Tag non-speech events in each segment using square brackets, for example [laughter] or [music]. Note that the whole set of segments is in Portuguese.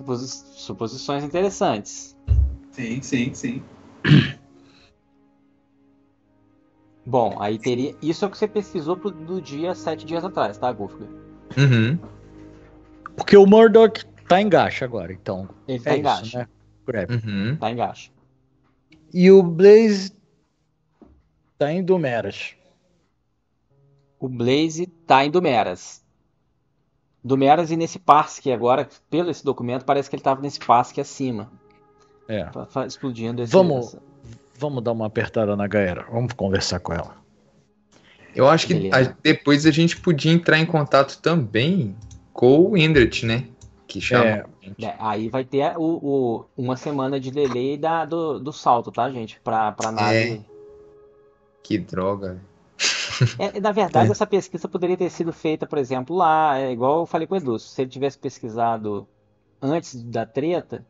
suposi- suposições interessantes. Sim, sim, sim. [clears throat] Bom, aí teria. Isso é o que você pesquisou pro, do dia sete dias atrás, tá, Gufga? Uhum. Porque o Murdoch tá em gacha agora, então. Ele tá é em isso, gacha. né? Uhum. Tá em gacha. E o Blaze tá em Dumeras. O Blaze tá em Dumeras. Dumeras e nesse parque agora, pelo esse documento, parece que ele tava nesse parque acima. É. fa- fa- Explodindo esse. Vamos- essa- Vamos dar uma apertada na galera. Vamos conversar com ela. Eu acho que a- depois a gente podia entrar em contato também com o Indret, né? Que chama. É. É, aí vai ter o, o- uma semana de delay da, do, do salto, tá, gente? Pra, pra nave. Que droga. É, na verdade, É. essa pesquisa poderia ter sido feita, por exemplo, lá, é igual eu falei com o Edu, se ele tivesse pesquisado antes da treta,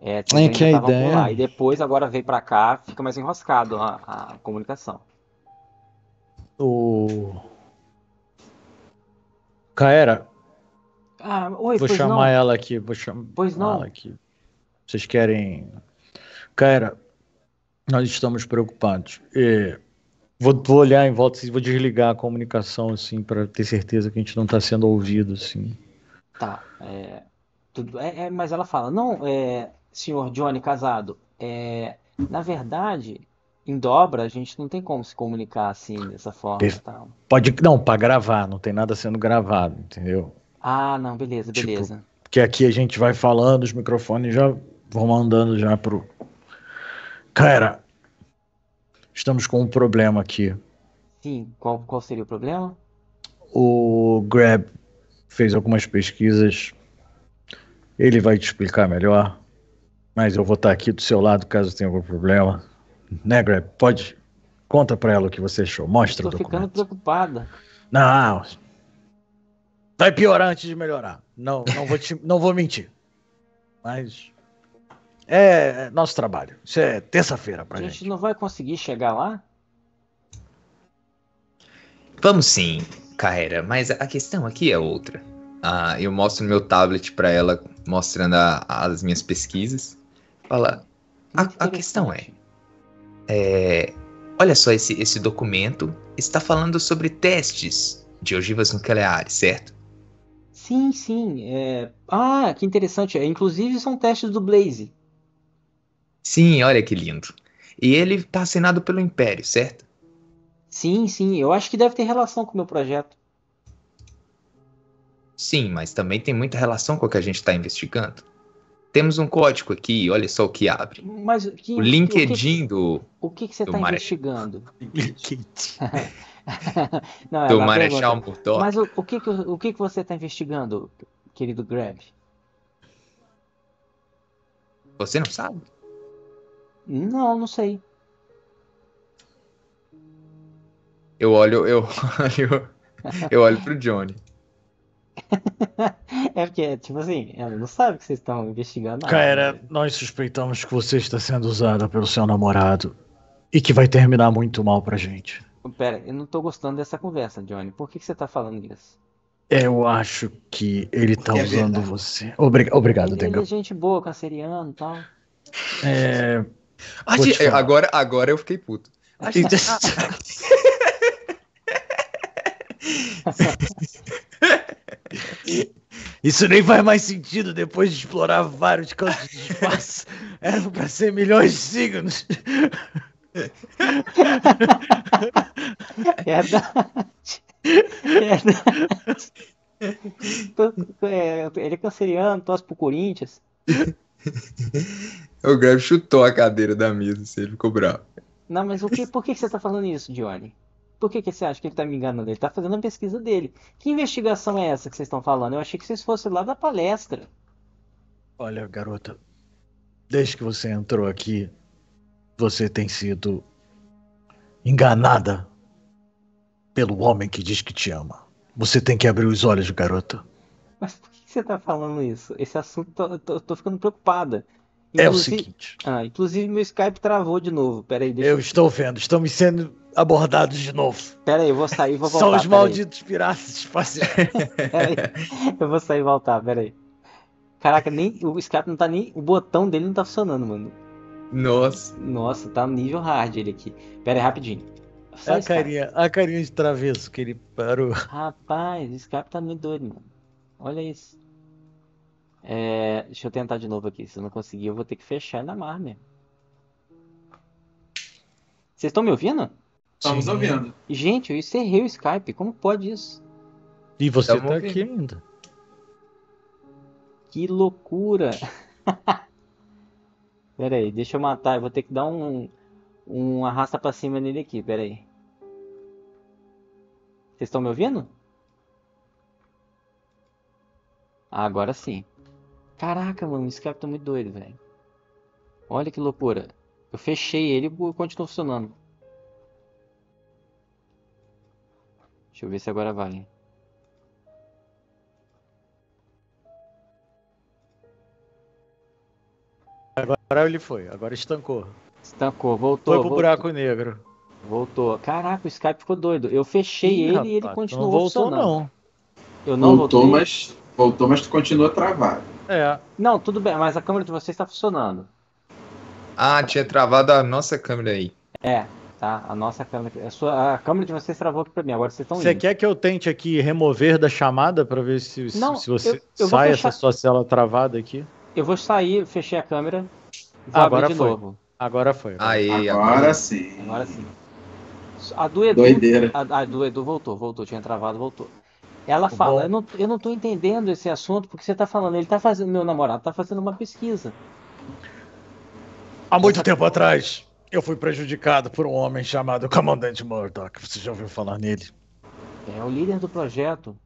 é, É que a ideia- lá. E depois, agora veio pra cá, fica mais enroscado a, a comunicação. O. Caera, Ah, oi, vou chamar não? ela aqui. Vou chamar Pois não. ela aqui. Vocês querem. Caera, nós estamos preocupados. E vou, vou olhar em volta e vou desligar a comunicação, assim, para ter certeza que a gente não está sendo ouvido, assim. Tá, é, tudo, é, é, mas ela fala, não, é, senhor Johnny Casado, é, na verdade, em dobra a gente não tem como se comunicar assim, dessa forma e Perfe- tal. Pode. Não, para gravar, não tem nada sendo gravado, entendeu? Ah, não, beleza, Tipo, beleza. Porque aqui a gente vai falando, os microfones já vão mandando já pro. Cara, estamos com um problema aqui. Sim, qual, qual seria o problema? O Grab fez algumas pesquisas. Ele vai te explicar melhor. Mas eu vou estar aqui do seu lado caso tenha algum problema. Né, Grab? Pode. Conta pra ela o que você achou. Mostra Tô o ficando documento. preocupada. Não. Vai piorar antes de melhorar. Não, não vou, te- não vou mentir. Mas. É nosso trabalho. Isso é terça-feira pra A gente. gente não vai conseguir chegar lá? Vamos sim, Carreira, mas a questão aqui é outra. Ah, eu mostro meu tablet pra ela, mostrando a- as minhas pesquisas. Fala, a, a questão é, é, olha só esse, esse documento está falando sobre testes de ogivas nucleares, certo? Sim, sim. é, Ah, que interessante. é, Inclusive são testes do Blaze. Sim, olha que lindo. E ele está assinado pelo Império, certo? Sim, sim. Eu acho que deve ter relação com o meu projeto. Sim, mas também tem muita relação com o que a gente está investigando. Temos um código aqui, olha só o que abre. Mas que, O LinkedIn do, O que, que você está investigando? [laughs] [laughs] Não, do Marechal Murdoch. Mas o, o que, que, o que, que você está investigando, querido Grab? Você não sabe? Não, não sei. Eu olho, eu [laughs] olho, eu olho pro Johnny. [laughs] É porque, tipo assim, ela não sabe que vocês estão investigando nada. Cara, nós suspeitamos que você está sendo usada pelo seu namorado e que vai terminar muito mal pra gente. Pera, eu não tô gostando dessa conversa, Johnny. Por que, que você tá falando isso? Eu acho que ele tá É usando verdade. você. Obri- Obrigado, Ele, ele é gente boa, canceriano e tal. É, Ah, Vou te de- falar. agora, agora eu fiquei puto. Ah, [laughs] Isso nem faz mais sentido depois de explorar vários campos de espaço. Eram pra ser milhões de signos. É verdade. É verdade. [laughs] É, ele é canceriano, torce pro Corinthians. [laughs] O Grab chutou a cadeira da mesa, assim, ele ficou bravo. Não, mas o que, por que, que você tá falando isso, Johnny? Por que, que você acha que ele tá me enganando? Ele tá fazendo a pesquisa dele. Que investigação é essa que vocês estão falando? Eu achei que vocês fossem lá da palestra. Olha, garota, desde que você entrou aqui, você tem sido enganada pelo homem que diz que te ama. Você tem que abrir os olhos, garota. Mas por que, que você tá falando isso? Esse assunto, tô, tô, tô ficando preocupada. É o Inclusive- seguinte, Ah, inclusive meu Skype travou de novo. Peraí, deixa eu estou vendo, estamos sendo abordados de novo. Peraí, eu vou sair e vou [laughs] voltar. São os malditos piratas espaciais. [laughs] [laughs] Peraí. Eu vou sair e voltar, peraí. Caraca, nem o Skype não tá nem. O botão dele não tá funcionando, mano. Nossa. Nossa, tá no nível hard ele aqui. Pera aí, rapidinho. Só A Skype. carinha, a carinha de travesso que ele parou. Rapaz, o Skype tá muito doido, mano. Olha isso. É, deixa eu tentar de novo aqui. Se eu não conseguir, eu vou ter que fechar ainda mais mesmo. Vocês estão me ouvindo? Estamos Sim. ouvindo. Gente, eu encerrei o Skype. Como pode isso? E você Tamo tá ouvindo. aqui ainda. Que loucura! [laughs] Pera aí, deixa eu matar. Eu vou ter que dar um, um arrasta pra cima nele aqui. Pera aí. Vocês estão me ouvindo? Agora sim. Caraca, mano, o Skype tá muito doido, velho. Olha que loucura. Eu fechei ele e continua funcionando. Deixa eu ver se agora vai. Agora ele foi, agora estancou. Estancou, voltou, Foi pro voltou. buraco negro. Voltou. Caraca, o Skype ficou doido. Eu fechei Ih, ele e ele rapaz, continuou Não voltou, funcionando. não. Eu não voltou, voltei. mas voltou, mas tu continua travado. É. Não, tudo bem, mas a câmera de vocês está funcionando. Ah, tinha travado a nossa câmera aí. É, tá. A nossa câmera. A, sua, a câmera de vocês travou aqui pra mim. Agora vocês estão Você quer que eu tente aqui remover da chamada pra ver se, se- Não, se você eu- eu sai fechar- essa sua cela travada aqui? Eu vou sair, fechei a câmera. Vou Agora abrir de foi. novo. Agora foi. Aí, Agora sim. Agora sim. A do Edu. Doideira. A, a do Edu voltou, voltou, tinha travado, voltou. Ela Tá fala, bom. eu não, eu não tô entendendo esse assunto porque você tá falando, ele tá fazendo, meu namorado tá fazendo uma pesquisa. Há muito tempo atrás, eu fui prejudicado por um homem chamado Comandante Murdoch. Você já ouviu falar nele? É o líder do projeto.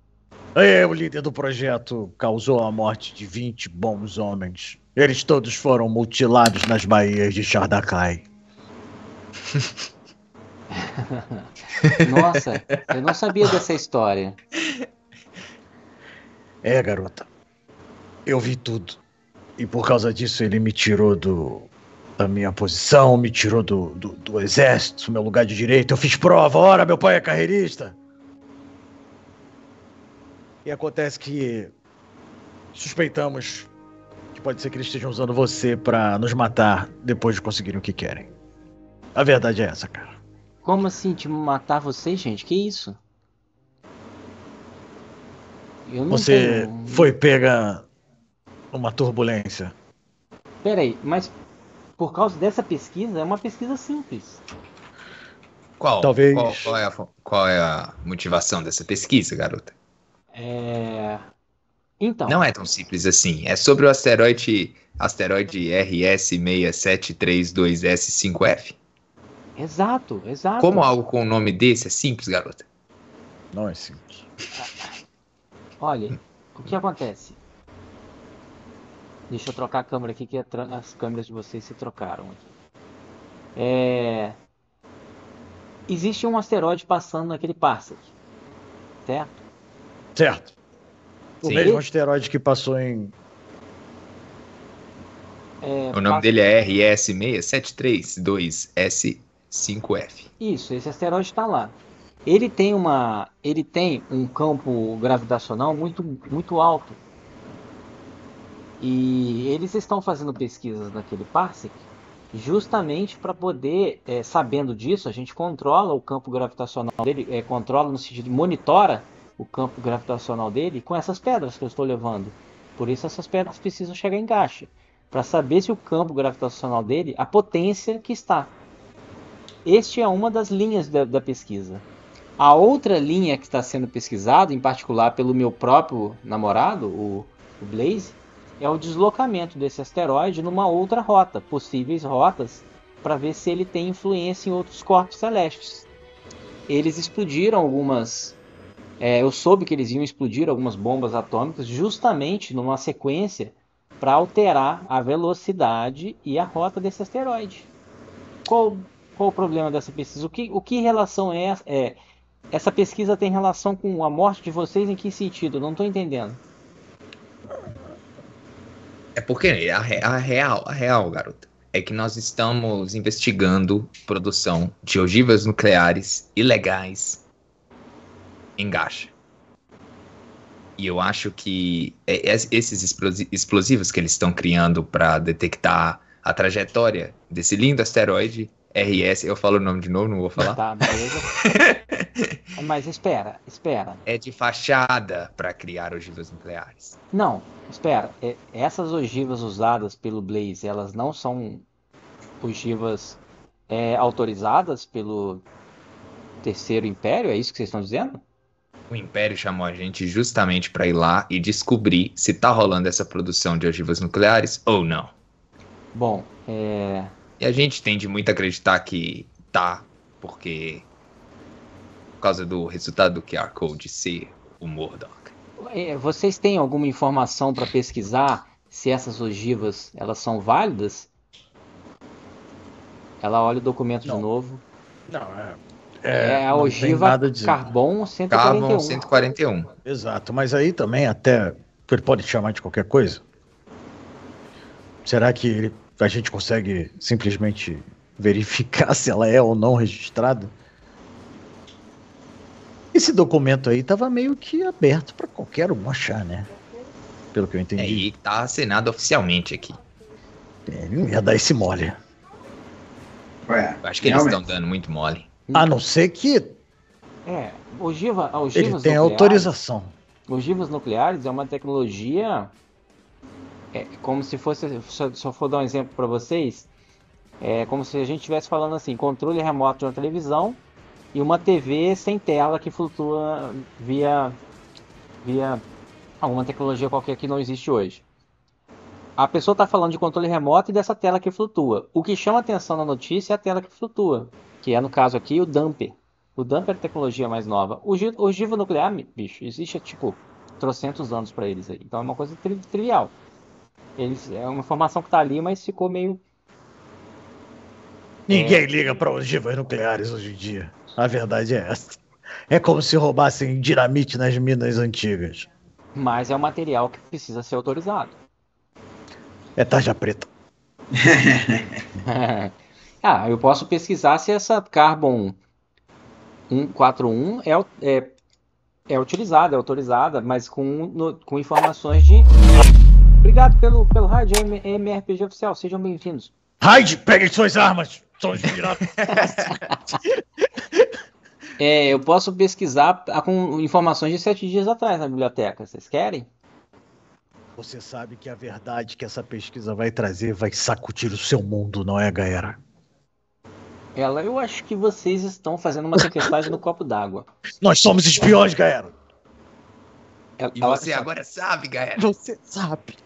É, o líder do projeto causou a morte de 20 bons homens. Eles todos foram mutilados nas baías de Chardakai. [laughs] [laughs] Nossa, eu não sabia dessa história. É, garota. Eu vi tudo. E por causa disso ele me tirou do da minha posição, me tirou do, do, do exército, meu lugar de direito. Eu fiz prova, ora, meu pai é carreirista. E acontece que suspeitamos que pode ser que eles estejam usando você pra nos matar depois de conseguirem o que querem. A verdade é essa, cara. Como assim, de matar vocês, gente? Que isso? Eu não Você tenho... foi pega numa turbulência. Peraí, mas por causa dessa pesquisa, é uma pesquisa simples. Qual, Talvez- qual, qual é a, qual é a motivação dessa pesquisa, garota? É... Então, Não é tão simples assim. É sobre o asteroide, asteroide RS6732S5F. Exato, exato. Como algo com o nome desse é simples, garota? Não é simples. [laughs] Olha, o que acontece? Deixa eu trocar a câmera aqui, que as câmeras de vocês se trocaram aqui. É... Existe um asteroide passando naquele parsec, certo? Certo. O Sim. mesmo asteroide que passou em. É, O nome passa- dele é RS6732S5F. Isso, esse asteroide está lá. Ele tem uma, ele tem um campo gravitacional muito, muito alto. E eles estão fazendo pesquisas naquele parsec justamente para poder, é, sabendo disso, a gente controla o campo gravitacional dele, é, controla no sentido monitora o campo gravitacional dele com essas pedras que eu estou levando. Por isso essas pedras precisam chegar em caixa para saber se o campo gravitacional dele, a potência que está. Este é uma das linhas da, da pesquisa. A outra linha que está sendo pesquisada, em particular pelo meu próprio namorado, o, o Blaze, é o deslocamento desse asteroide numa outra rota, possíveis rotas, para ver se ele tem influência em outros corpos celestes. Eles explodiram algumas. é, eu soube que eles iam explodir algumas bombas atômicas justamente numa sequência para alterar a velocidade e a rota desse asteroide. Qual, qual o problema dessa pesquisa? O que, o que relação é, é essa pesquisa tem relação com a morte de vocês em que sentido? Não estou entendendo. É porque a, re- a real, a real, garota, é que nós estamos investigando produção de ogivas nucleares ilegais em Gacha. E eu acho que é- é- esses explosi- explosivos que eles estão criando para detectar a trajetória desse lindo asteroide RS, eu falo o nome de novo, não vou falar. Tá, beleza? [laughs] Mas espera, espera. É de fachada para criar ogivas nucleares. Não, espera. É, essas ogivas usadas pelo Blaze, elas não são ogivas é, autorizadas pelo Terceiro Império? É isso que vocês estão dizendo? O Império chamou a gente justamente para ir lá e descobrir se tá rolando essa produção de ogivas nucleares ou não. Bom, é, E a gente tende muito a acreditar que tá, porque por causa do resultado do QR Code ser o Murdoch. é, vocês têm alguma informação para pesquisar se essas ogivas elas são válidas? Ela olha o documento Não. de novo. Não, é. É, a não tem ogiva nada a dizer. Carbon Carbon 141. 141. Exato, mas aí também até ele pode chamar de qualquer coisa. Será que ele- a gente consegue simplesmente verificar [laughs] se ela é ou não registrada? Esse documento aí tava meio que aberto para qualquer um achar, né? Pelo que eu É, entendi. e tá assinado oficialmente aqui. É, Ele não ia dar esse mole. Ué, acho que eles realmente. estão dando muito mole. A não ser que É, ogiva, ele ogivas tenha nucleares- autorização. Ogivas nucleares é uma tecnologia, é como se fosse, se eu for dar um exemplo para vocês, é como se a gente estivesse falando assim, controle remoto de uma televisão e uma TV sem tela que flutua via, via alguma tecnologia qualquer que não existe hoje. A pessoa está falando de controle remoto e dessa tela que flutua. O que chama atenção na notícia é a tela que flutua, que é no caso aqui o dumper. O dumper é a tecnologia mais nova. O gi- ogiva nuclear, bicho, existe há tipo trocentos anos para eles aí. Então é uma coisa tri- trivial. Eles, é uma informação que tá ali, mas ficou meio. Ninguém liga para ogivas nucleares hoje em dia. A verdade é essa. É como se roubassem dinamite nas minas antigas. Mas é um material que precisa ser autorizado. É tarja preta. [laughs] ah, eu posso pesquisar se essa Carbon 141 é, é, é utilizada, é autorizada, mas com, no- com informações de. Obrigado pelo, pelo rádio M- MRPG oficial, sejam bem-vindos. Raid, peguem suas armas! São os piratas. [laughs] É, eu posso pesquisar com informações de sete dias atrás na biblioteca. Vocês querem? Você sabe que a verdade que essa pesquisa vai trazer vai sacudir o seu mundo, não é, galera? Ela, eu acho que vocês estão fazendo uma tempestade no copo d'água. [laughs] Nós somos espiões, galera! Ela- E ela- você agora sabe, galera. Você sabe.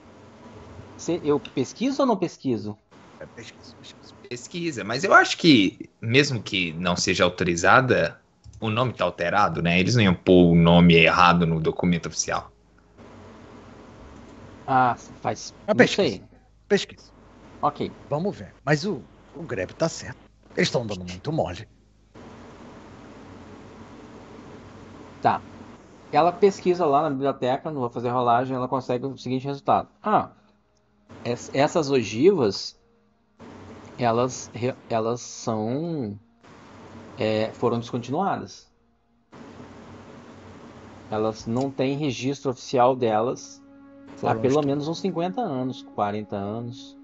Eu pesquiso ou não pesquiso? É pesquisa, pesquisa. Pesquisa, mas eu acho que, mesmo que não seja autorizada, o nome tá alterado, né? Eles não iam pôr o nome errado no documento oficial. Ah, faz. Não pesquisa. sei. Pesquisa. Ok. Vamos ver. Mas o, o Greb tá certo. Eles estão dando muito mole. Tá. Ela pesquisa lá na biblioteca, não vou fazer rolagem, ela consegue o seguinte resultado. Ah, essas ogivas, elas, elas são, é, foram descontinuadas. Elas não têm registro oficial delas há Foram pelo estu- menos uns 50 anos, 40 anos.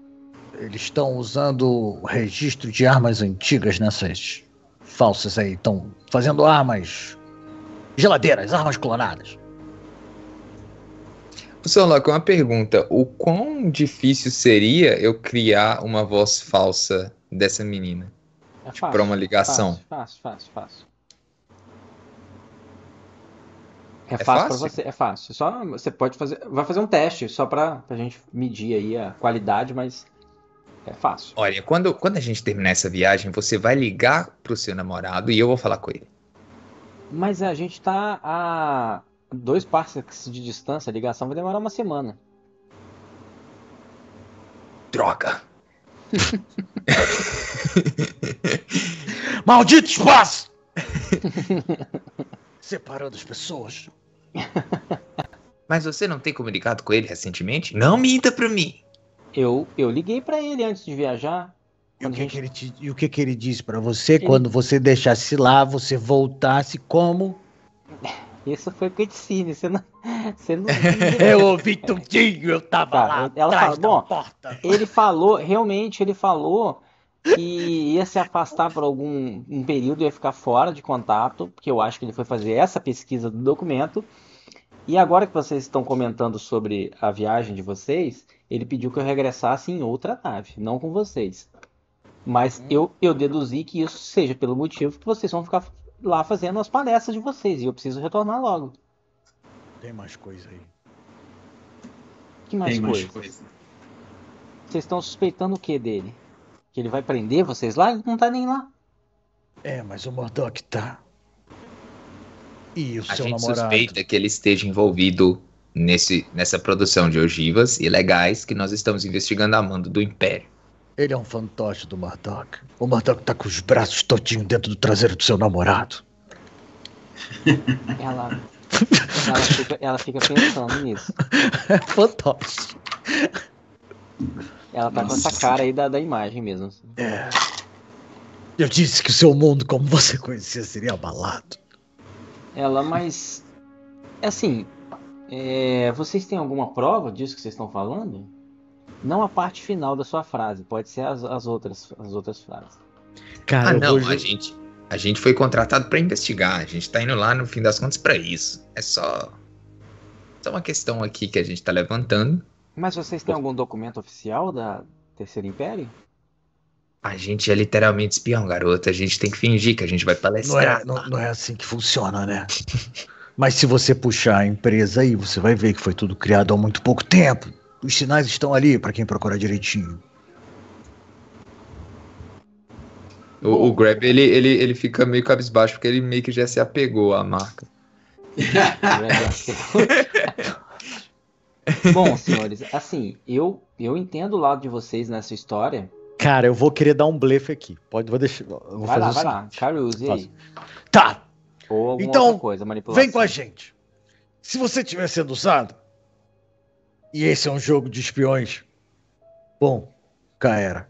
Eles estão usando registro de armas antigas nessas falsas aí. Estão fazendo armas. Geladeiras, armas clonadas. Sr. Locke, uma pergunta. O quão difícil seria eu criar uma voz falsa dessa menina? É Tipo, pra uma ligação. Fácil, fácil, fácil. É, É fácil pra fácil? você, é fácil. Só você pode fazer, vai fazer um teste só pra, pra gente medir aí a qualidade, mas é fácil. Olha, quando, quando a gente terminar essa viagem, você vai ligar pro seu namorado e eu vou falar com ele. Mas a gente tá a dois parsecs de distância, a ligação vai demorar uma semana. Droga! [laughs] Maldito espaço! [laughs] Separando as pessoas. [laughs] Mas você não tem comunicado com ele recentemente? Não minta pra mim! Eu, eu liguei pra ele antes de viajar. E o que, gente- que ele te- e o que, que ele disse pra você Ele- quando você deixasse lá, você voltasse como? Isso foi cutscene, você não. [laughs] Você não [laughs] Eu ouvi tudinho, eu tava Tá, lá ela atrás fala, da bom, porta. ele falou, realmente ele falou que ia se afastar por algum um período, ia ficar fora de contato, porque eu acho que ele foi fazer essa pesquisa do documento. E agora que vocês estão comentando sobre a viagem de vocês, ele pediu que eu regressasse em outra nave, não com vocês. Mas eu, eu deduzi que isso seja pelo motivo que vocês vão ficar lá fazendo as palestras de vocês, e eu preciso retornar logo. Tem mais coisa aí. Que mais Tem mais coisa? coisa. Vocês estão suspeitando o que dele? Que ele vai prender vocês lá? Ele não tá nem lá. É, mas o Murdoch tá. E o A seu gente namorado? suspeita que ele esteja envolvido nesse, nessa produção de ogivas ilegais que nós estamos investigando a mando do Império. Ele é um fantoche do Murdoch. O Murdoch tá com os braços todinhos dentro do traseiro do seu namorado. [laughs] Ela, ela, fica, ela fica pensando nisso. É fantoche. Ela tá com essa cara aí da, da imagem mesmo. É. Eu disse que o seu mundo, como você conhecia, seria abalado. Ela, mas. Assim. é, vocês têm alguma prova disso que vocês estão falando? Não a parte final da sua frase, pode ser as, as outras, as outras frases. Cara, ah, não, vou... a gente, a gente foi contratado pra investigar. A gente tá indo lá, no fim das contas, pra isso. É só, só uma questão aqui que a gente tá levantando. Mas vocês têm algum documento oficial da Terceiro Império? A gente é literalmente espião, garoto. A gente tem que fingir que a gente vai Não é, palestrar. não, não é assim que funciona, né? [laughs] Mas se você puxar a empresa aí, você vai ver que foi tudo criado há muito pouco tempo. Os sinais estão ali para quem procurar direitinho. O, o Grab, ele, ele, ele fica meio cabisbaixo, porque ele meio que já se apegou à marca. [laughs] Bom, senhores, assim, eu, eu entendo o lado de vocês nessa história. Cara, eu vou querer dar um blefe aqui. Pode, vou deixar. Vou Vai fazer lá, vai lá. Caruso, e aí? Tá, Ou alguma Então, outra coisa, manipulação. vem com a gente. Se você tiver sendo usado, e esse é um jogo de espiões, bom, Kaera,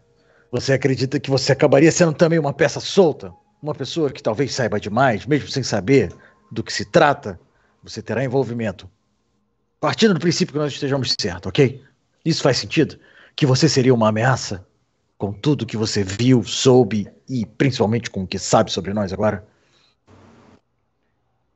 você acredita que você acabaria sendo também uma peça solta? Uma pessoa que talvez saiba demais, mesmo sem saber do que se trata? Você terá envolvimento. Partindo do princípio que nós estejamos certos, ok? Isso faz sentido? Que você seria uma ameaça? Com tudo que você viu, soube e principalmente com o que sabe sobre nós agora?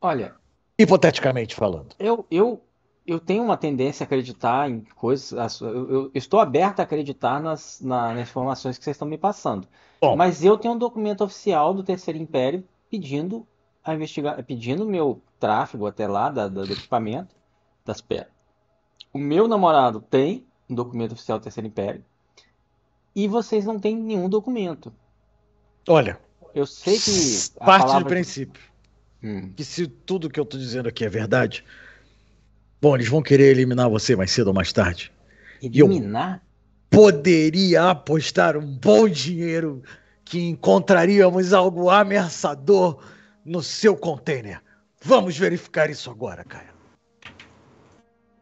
Olha, Hipoteticamente falando. eu, eu, eu tenho uma tendência a acreditar em coisas. as- Eu, eu estou aberto a acreditar nas, na- nas informações que vocês estão me passando. Bom. Mas eu tenho um documento oficial do Terceiro Império pedindo a investigar, pedindo o meu tráfego até lá da- da- do equipamento das pedras. O meu namorado tem um documento oficial do Terceiro Império e vocês não têm nenhum documento. Olha, Eu sei que parte do princípio Hum. que se tudo que eu tô dizendo aqui é verdade, bom, eles vão querer eliminar você mais cedo ou mais tarde. eu- eliminar? Poderia apostar um bom dinheiro que encontraríamos algo ameaçador no seu container. Vamos verificar isso agora, cara.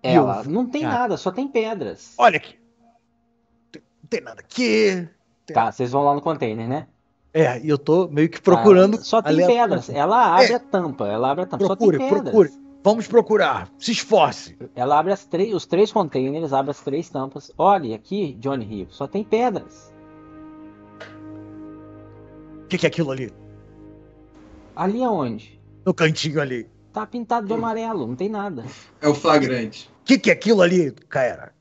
Ela eu- não tem Ah. nada, só tem pedras. Olha aqui. Tem- Não tem nada aqui. Tá, vocês vão lá no container, né? É, e eu tô meio que procurando. Ah, só tem pedras. Ela abre a tampa, ela abre a tampa. Procure, só tem pedras. procure. Vamos procurar. Se esforce. Ela abre as três, os três containers, abre as três tampas. Olha aqui, Johnny Rio, só tem pedras. O que, que é aquilo ali? Ali aonde? No cantinho ali. Tá pintado de amarelo, não tem nada. É o flagrante. O que, que é aquilo ali, Kaera?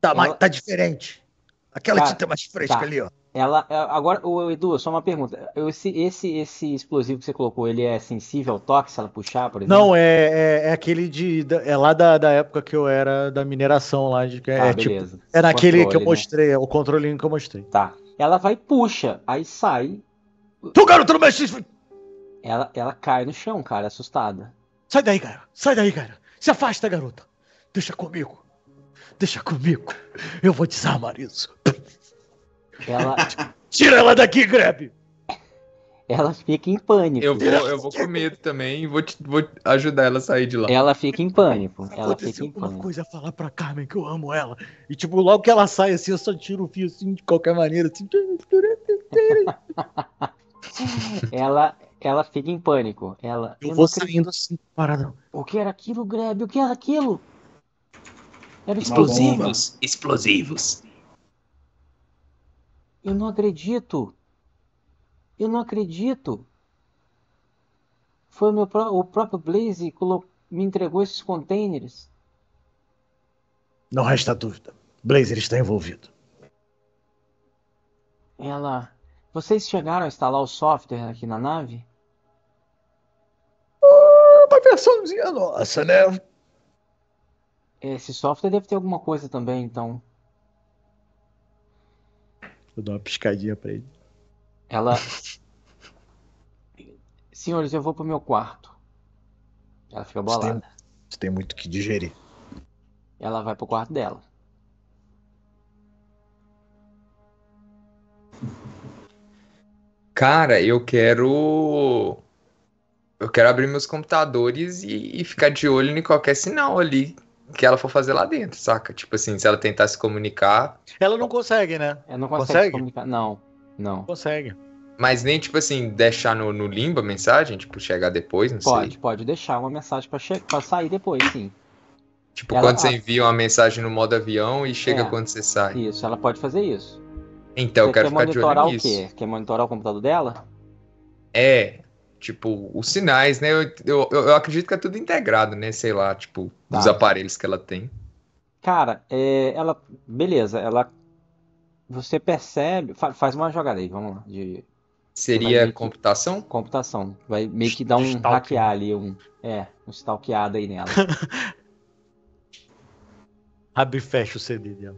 Tá, mais, Ela- tá diferente. Aquela Cara, tinta mais fresca tá. ali, ó. Ela, é, agora, o Edu, só uma pergunta. Esse, esse, esse explosivo que você colocou, ele é sensível ao toque se ela puxar, por exemplo? Não, é, é, é aquele de. É lá da, da época que eu era da mineração lá. De, é, Ah, tipo, beleza. é naquele que eu Controle, né? mostrei, é o controlinho que eu mostrei. Tá. Ela vai puxa, aí sai, Tu, garoto, não mexe ela, ela cai no chão, cara, assustada. Sai daí, cara. Sai daí, cara. Se afasta, garota. Deixa comigo. Deixa comigo. Eu vou desarmar isso. Ela, [laughs] Tira ela daqui, Grab. ela fica em pânico. Eu vou, eu vou com medo também e vou, te- vou ajudar ela a sair de lá. Ela fica em pânico. Ela fica em alguma pânico. coisa, falar pra Carmen que eu amo ela. E tipo, logo que ela sai assim, eu só tiro o fio assim, de qualquer maneira. Assim. [laughs] Ela, ela fica em pânico. Ela. Eu "Eu vou não acredito." saindo assim, paradão. O que era aquilo, Greb? O que era aquilo? Era Uma explosivo. bomba. Explosivos. Eu não acredito. Eu não acredito. Foi o, meu pró- o próprio Blaze que me entregou esses containers. Não resta dúvida. Blazer está envolvido. Ela. Vocês chegaram a instalar o software aqui na nave? É uma versãozinha nossa, né? Esse software deve ter alguma coisa também, então. Vou dar uma piscadinha pra ele. Ela. Senhores, eu vou pro meu quarto. Ela fica Você tem, bolada. você tem muito que digerir. Ela vai pro quarto dela. Cara, eu quero. Eu quero abrir meus computadores e, e ficar de olho em qualquer sinal ali que ela for fazer lá dentro, saca? Tipo assim, se ela tentar se comunicar, Ela não consegue, né? Ela não consegue, Consegue? se comunicar. Não, não. Consegue. mas nem tipo assim, deixar no, no limbo a mensagem, tipo, chegar depois, não Pode, sei. pode deixar uma mensagem pra, pra sair depois, sim. Tipo, Ela- quando você envia uma mensagem no modo avião e chega É. quando você sai. Isso, ela pode fazer isso. Então, eu Você quero quer ficar de monitorar olho o nisso. quê? Quer monitorar o computador dela? É, tipo, os sinais, né? Eu, eu, eu acredito que é tudo integrado, né? Sei lá, tipo, dos Tá. aparelhos que ela tem. Cara, é, ela. Beleza, ela. Você percebe. fa- faz uma jogada aí, vamos lá. De Seria meio que- computação? computação. Vai meio que dar um Stalking. hackear ali, um. É, um stalkeado aí nela. [laughs] Abre e fecha o CD dela.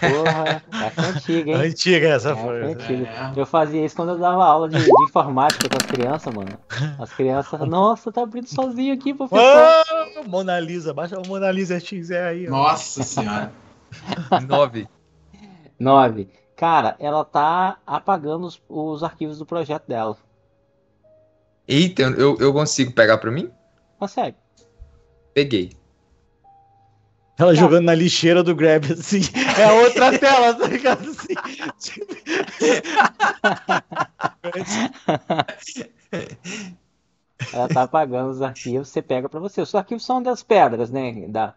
Porra, essa é antiga, hein? Antiga essa Essa foi. é antiga. É. Eu fazia isso quando eu dava aula de, de informática com as crianças, mano. As crianças, nossa, tá abrindo sozinho aqui, professor. Ah, Mona Lisa, baixa o Mona Lisa XE aí. ó. Nossa senhora. [laughs] Nove. Nove. Cara, ela tá apagando os, os arquivos do projeto dela. Eita, eu, eu consigo pegar pra mim? Consegue? Peguei. Ela jogando na lixeira do Grab [laughs] assim. É a outra [laughs] tela, tá ligado? Assim. Ela tá apagando os arquivos, você pega pra você. Os arquivos são das pedras, né? Da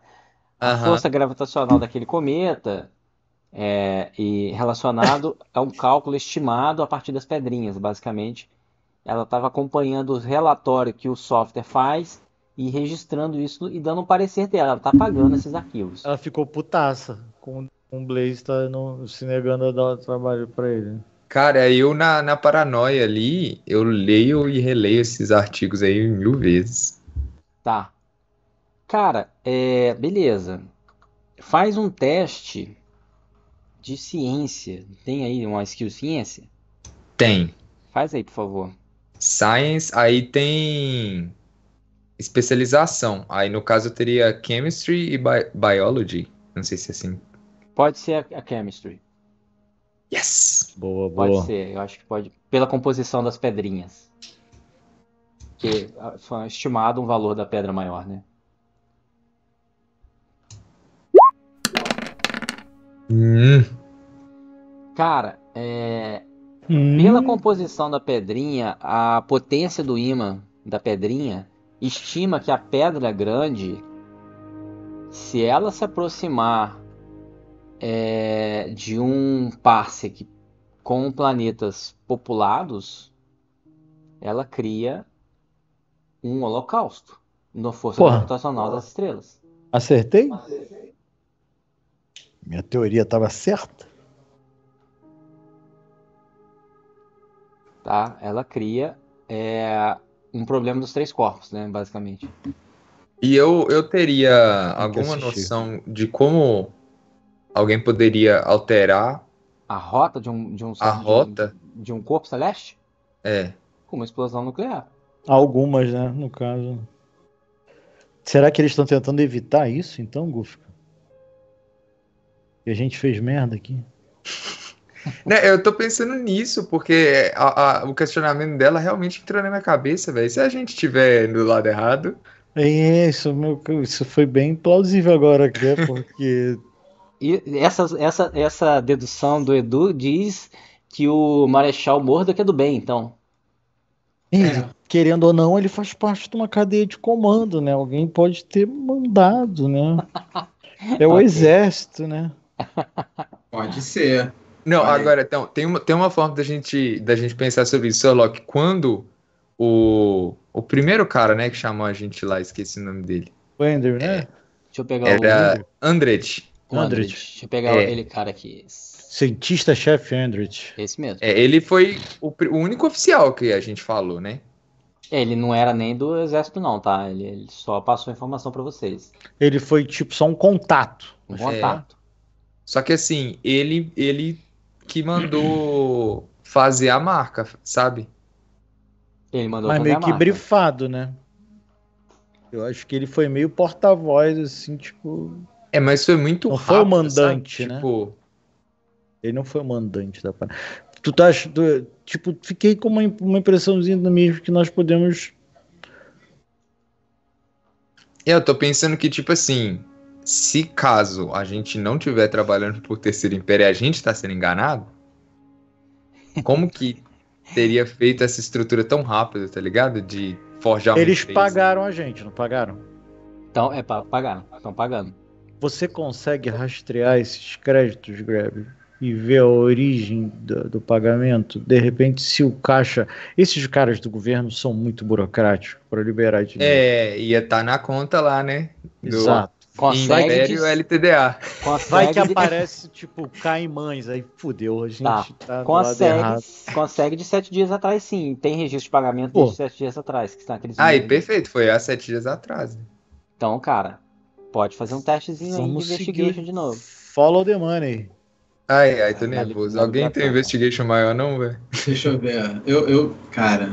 força gravitacional daquele cometa é, e relacionado a um cálculo estimado a partir das pedrinhas, basicamente. Ela estava acompanhando os relatórios que o software faz e registrando isso e dando um parecer dela. Ela tá apagando esses arquivos. Ela ficou putaça com o Blaze tá no- se negando a dar trabalho pra ele. Cara, eu na, na paranoia ali, eu leio e releio esses artigos aí mil vezes. Tá. Cara, é, beleza. Faz um teste de ciência. Tem aí uma skill ciência? Tem Faz aí, por favor. Science, aí tem especialização. Aí no caso eu teria Chemistry e Bi- Biology. Não sei se é assim. Pode ser a, a chemistry. Yes! Boa, Pode boa. ser, eu acho que pode. Pela composição das pedrinhas. Que ah, foi estimado um valor da pedra maior, né? Hum, Cara, é, Hum, pela composição da pedrinha, a potência do ímã da pedrinha estima que a pedra grande, se ela se aproximar é, de um parsec com planetas populados, ela cria um holocausto na força Porra. gravitacional das estrelas. Acertei? Minha teoria tava certa? tá? Ela cria é, um problema dos três corpos, né? Basicamente. E eu, eu teria que alguma noção de como alguém poderia alterar A rota de um, de um, a de um- rota? de um corpo celeste É. com uma explosão nuclear. Algumas, né? No caso. Será que eles estão tentando evitar isso, então, Gufka? E a gente fez merda aqui. [laughs] Né, eu tô pensando nisso, porque a- a- o questionamento dela realmente entrou na minha cabeça, velho. Se a gente tiver do lado errado, É, isso, meu, isso foi bem plausível agora, né? Porque [laughs] E essa, essa, essa dedução do Edu diz que o Marechal Mordo é do bem, então. Ele, É. querendo ou não, ele faz parte de uma cadeia de comando, né? Alguém pode ter mandado, né? [laughs] É o Ok. exército, né? Pode ser. Não, agora, então, tem uma, tem uma forma da gente, da gente pensar sobre isso, Sherlock. Quando o, o primeiro cara, né, que chamou a gente lá, esqueci o nome dele, O Andrew, né? Deixa eu pegar era o, Android. Android. Deixa eu pegar É. aquele cara aqui. Cientista-chefe Android. Esse mesmo. É, ele foi o, o único oficial que a gente falou, né? Ele não era nem do exército, não, tá? Ele, ele só passou informação pra vocês. Ele foi tipo só um contato. Um É. contato. Só que assim, ele, ele que mandou fazer a marca, sabe? Ele mandou Mas fazer meio a que marca. brifado, né? Eu acho que ele foi meio porta-voz, assim, tipo. É, mas foi muito Não foi o rápido, mandante, sabe? né? Tipo, Ele não foi o mandante da parada. Tu tá tu- Tipo, fiquei com uma, uma impressãozinha do mesmo que nós podemos. eu tô pensando que, tipo assim, se caso a gente não estiver trabalhando por Terceiro Império e a gente tá sendo enganado, como que teria feito essa estrutura tão rápida, tá ligado? De forjar uma Eles empresa. pagaram a gente, não pagaram? Então, é pra pagar. Estão pagando. Você consegue rastrear esses créditos, Grab, e ver a origem do, do pagamento? De repente, se o caixa. Esses caras do governo são muito burocráticos para liberar dinheiro. É, ia estar na conta lá, né? Do Exato. Consegue, Império dis- LTDA. consegue, Vai que de- aparece, tipo, caimães, aí fudeu, a gente Tá. tá, consegue, consegue de sete dias atrás, sim. Tem registro de pagamento Pô. de sete dias atrás. Que aqueles Aí, números. perfeito, foi há sete dias atrás. né? Então, cara, pode fazer um testezinho aí de Vamos investigation seguir. de novo. Follow the money. Ai, ai, tô nervoso. Alguém tem investigation maior, não, velho? Deixa eu ver. Eu, eu, cara,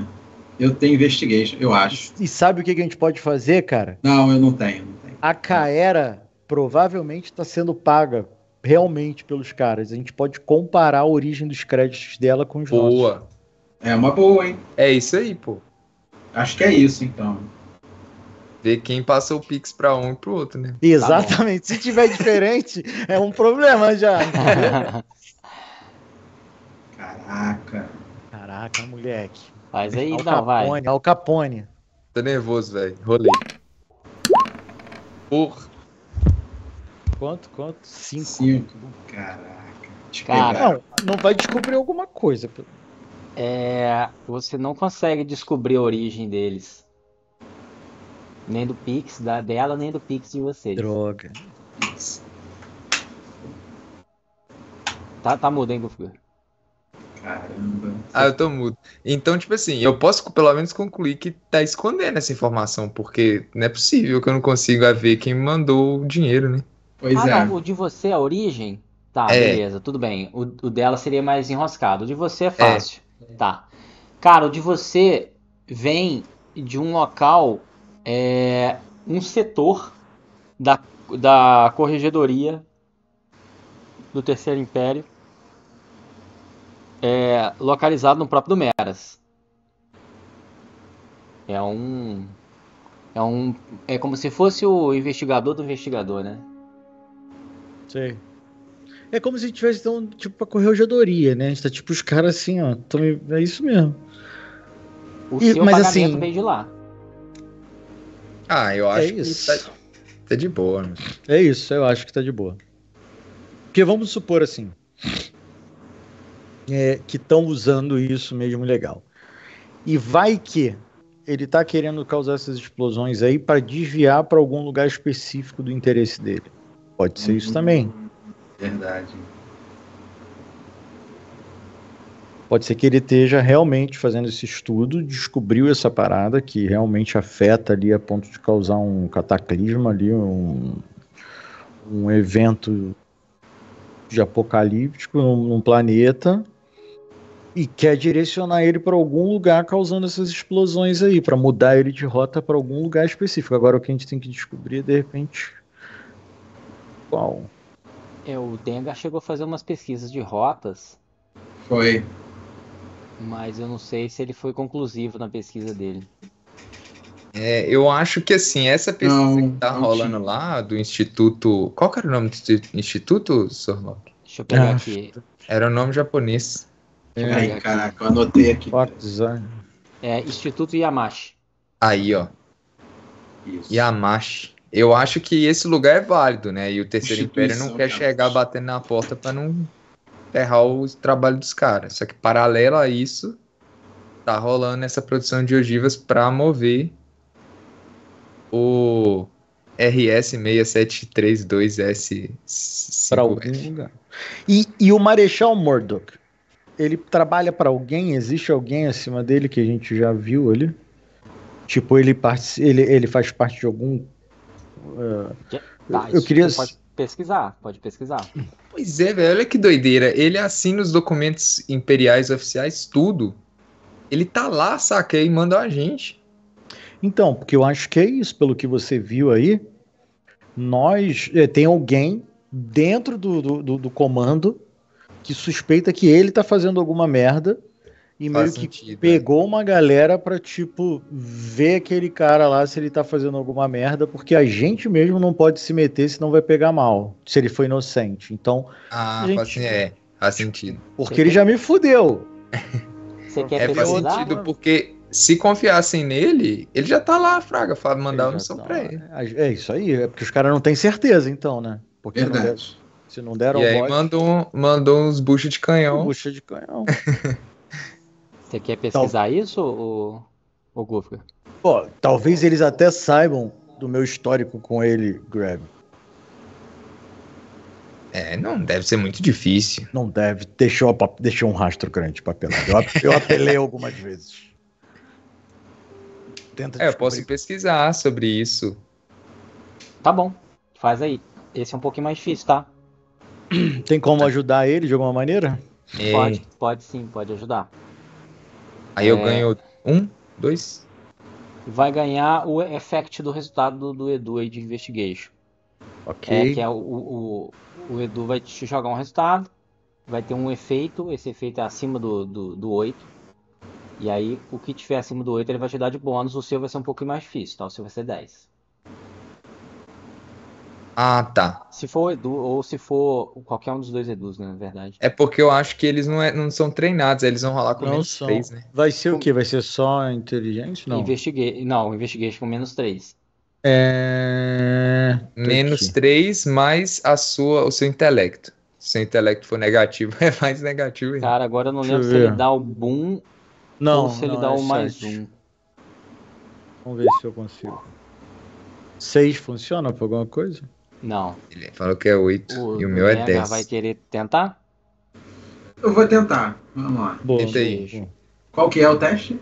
eu tenho investigation, eu acho. E sabe o que a gente pode fazer, cara? Não, eu não tenho. A Caera provavelmente está sendo paga realmente pelos caras. A gente pode comparar a origem dos créditos dela com os nossos. Boa. É uma boa, hein? É isso aí, pô. Acho que é isso, então. Ver quem passou o Pix pra um e pro outro, né? [laughs] Exatamente. Se tiver diferente, [laughs] é um problema já. [laughs] Caraca. Caraca, moleque. Faz aí, Al não, vai. Capone, Al Capone. Tô nervoso, velho. Rolei. Por. Quanto, quanto? Cinco. Cinco. Caraca. Cara. Não, não vai descobrir alguma coisa. É, você não consegue descobrir a origem deles. Nem do Pix da, dela, nem do Pix de vocês. Droga. Tá, tá mudo, hein, Gufgur? Caramba. Ah, eu tô mudo. Então, tipo assim, eu posso pelo menos concluir que tá escondendo essa informação, porque não é possível que eu não consiga ver quem me mandou o dinheiro, né? Pois ah, é. não, o de você, a origem? Tá, É. beleza, tudo bem. O, o dela seria mais enroscado. O de você é fácil. Tá. Cara, o de você vem de um local, é, um setor da, da corregedoria do Terceiro Império, é, localizado no próprio Meras. É um. É um. É como se fosse o investigador do investigador, né? Sei. É como se tivesse então, tipo a corregedoria, né? A gente tá tipo os caras assim, ó. tão- É isso mesmo. O E- seu mas assim- veio de lá. Ah, eu acho é que isso. tá, tá de boa, né? É isso, eu acho que tá de boa. Porque vamos supor assim. É, que estão usando isso mesmo legal. E vai que ele tá querendo causar essas explosões aí para desviar para algum lugar específico do interesse dele. Pode ser isso também. Verdade. Pode ser que ele esteja realmente fazendo esse estudo, descobriu essa parada que realmente afeta ali a ponto de causar um cataclisma ali, um, um evento de apocalíptico num, num planeta e quer direcionar ele para algum lugar causando essas explosões aí, para mudar ele de rota para algum lugar específico. Agora o que a gente tem que descobrir é de repente qual. É, o Denga chegou a fazer umas pesquisas de rotas, Foi. mas eu não sei se ele foi conclusivo na pesquisa dele. É, eu acho que assim, essa pesquisa Não, que tá rolando tinha. lá do Instituto. Qual que era o nome do institu- instituto, Sorlock? Deixa eu pegar Ah. aqui. Era o nome japonês. Eu Aí, caraca, eu anotei aqui. Design. É Instituto Yamashi. Aí, ó. Isso. Yamashi. Eu acho que esse lugar é válido, né? E o Terceiro Império não quer Yamashi. chegar batendo na porta pra não ferrar o trabalho dos caras. Só que paralelo a isso, tá rolando essa produção de ogivas pra mover o RS-6732S. Pra algum lugar. E, e o Marechal Murdoch, ele trabalha pra alguém? Existe alguém acima dele que a gente já viu ali? Tipo, ele, ele, ele faz parte de algum. eh, Tá, eu isso queria. você Pode pesquisar, pode pesquisar. Pois é, velho, olha que doideira. Ele assina os documentos imperiais oficiais, tudo. Ele tá lá, saca? E manda a gente. Então, porque eu acho que é isso, pelo que você viu aí. Nós. eh, tem alguém dentro do, do, do- do comando que suspeita que ele tá fazendo alguma merda e meio Faz que sentido. pegou uma galera pra, tipo, ver aquele cara lá se ele tá fazendo alguma merda, porque a gente mesmo não pode se meter, senão vai pegar mal, se ele foi inocente. Então, Ah, Gente. faz, sen- é, faz sentido. porque ele já me fudeu. Você quer É, faz sentido, porque se confiassem nele, ele já tá lá, Fraga, fa- mandar uma missão tá pra ele. É isso aí, é porque os caras não têm certeza, então, né? Porque se não, Verdade. Se não deram E aí bote, mandou, mandou uns buchos de canhão. bucha de canhão. [laughs] Você quer pesquisar isso, ô, ô Gufka? Pô, talvez eles até saibam do meu histórico com ele, Grab. É, não deve ser muito difícil. Não deve. Deixou, deixou um rastro grande papelado. Eu, ap- eu apelei algumas vezes. Tenta É, eu posso pesquisar sobre isso. Tá bom, faz aí. Esse é um pouquinho mais difícil, tá? [clears throat] Tem como ajudar ele de alguma maneira? É, Pode, pode sim, pode ajudar. Aí eu É. ganho um, dois. Vai ganhar o effect do resultado do, do Edu aí de investigation. Ok. É que é o, o, o Edu vai te jogar um resultado, vai ter um efeito, esse efeito é acima do, do, do 8. E aí, o que tiver acima do 8 ele vai te dar de bônus, o seu vai ser um pouquinho mais difícil, tá? O seu vai ser 10. Ah, tá. Se for o Edu, ou se for qualquer um dos dois Edus, né, na verdade. É porque eu acho que eles não, é- não são treinados, eles vão rolar com Não menos são. três, né? Vai ser o quê? Vai ser só inteligente? Não. Investigue... Não, investigation com menos 3. É... Menos aqui. três mais a sua, o seu intelecto. Se o seu intelecto for negativo, [laughs] é mais negativo ainda. Cara, agora eu não Deixa lembro se ele ver. dá o boom Não, ou se ele não, dá é o mais um. Vamos ver se eu consigo. 6 funciona pra alguma coisa? Não. Ele falou que é oito O, e o meu é Negar 10. vai querer tentar? Eu vou tentar. Vamos lá. Boa. Tenta aí. Qual que é o teste?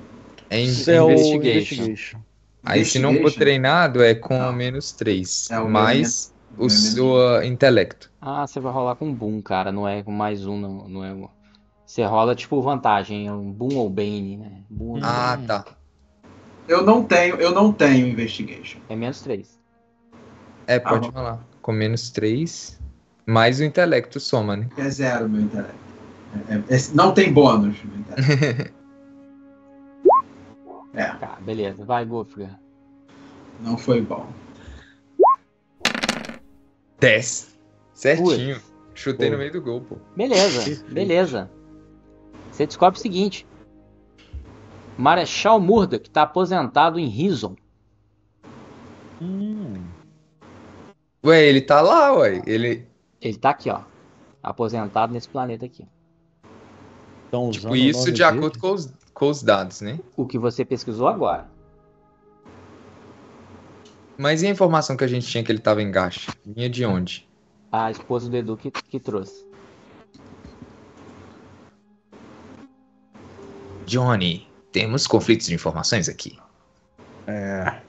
É é o Investigation. investigation. Aí se não for treinado, é com Não. menos três. É o mais o meu seu intelecto. Ah, você vai rolar com boom, cara. Não é com mais um, não. não é... Você rola tipo vantagem, é um boom ou bane, né? Boom Ah, tá. Eu não tenho, eu não tenho investigation. é menos 3. É, pode bom. rolar. Com menos três. Mais o intelecto soma, né? É zero meu intelecto. É- é- é- não tem bônus. meu intelecto. [laughs] É, Tá, beleza. Vai, Gufga. não foi bom. 10. Certinho. Chutei Pô. no meio do gol, pô. Beleza, beleza. Você descobre o seguinte. Marechal Murdoch está aposentado em Rison. Hum, Ué, ele tá lá, ué. Ele. Ele tá aqui, ó. Aposentado nesse planeta aqui. tão Tipo, isso de dele? acordo com os, com os dados, né? O que você pesquisou agora. Mas e a informação que a gente tinha que ele tava em gacha? Vinha de onde? A esposa do Edu que, que trouxe. Johnny, temos conflitos de informações aqui. É.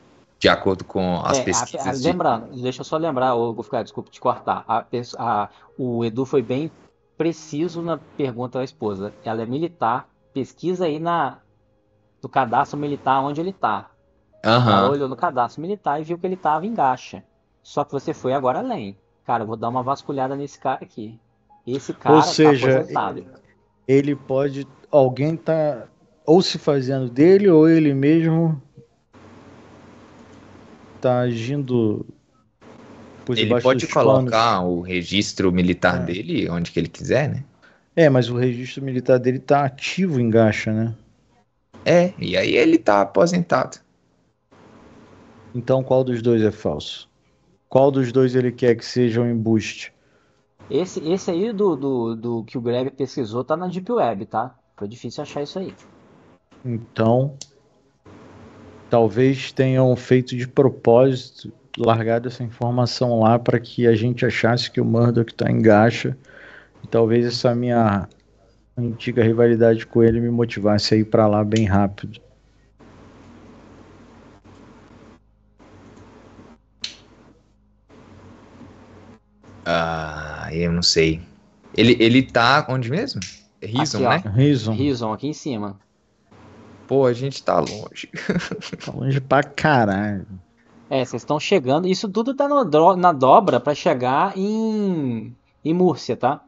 De acordo com as É, a- a- pesquisas. de- lembrando, deixa eu só lembrar, ô, Gufka, desculpa te cortar. A a- o Edu foi bem preciso na pergunta à esposa. Ela é militar. Pesquisa aí na, no cadastro militar onde ele tá. Ela Aham. olhou no cadastro militar e viu que ele tava em gacha. Só que você foi agora além. Cara, eu vou dar uma vasculhada nesse cara aqui. Esse cara Ou tá seja, aposentado. Ele pode. Alguém tá ou se fazendo dele, ou ele mesmo tá agindo por Ele pode colocar o registro militar É. dele onde que ele quiser, né? É, mas o registro militar dele tá ativo em gacha, né? É, e aí ele tá aposentado. Então qual dos dois é falso? Qual dos dois ele quer que seja um embuste? Esse, esse aí do, do, do que o Greg pesquisou tá na Deep Web, tá? Foi difícil achar isso aí. Então, talvez tenham feito de propósito, largado essa informação lá para que a gente achasse que o Murdoch está em gacha. E talvez essa minha antiga rivalidade com ele me motivasse a ir para lá bem rápido. Ah, eu não sei. Ele, ele tá onde mesmo? Rison, né? Reason. Rison aqui em cima. Pô, a gente tá longe. [laughs] Tá longe pra caralho. É, vocês estão chegando. Isso tudo tá no na dobra pra chegar em, em Múrcia, tá?